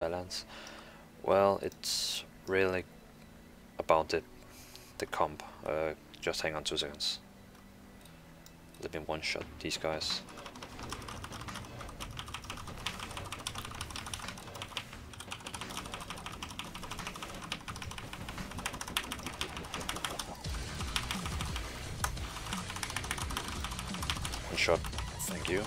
balance. Well, it's really about it, the comp. Uh, just hang on two seconds. Let me one shot these guys. One shot. Thank you.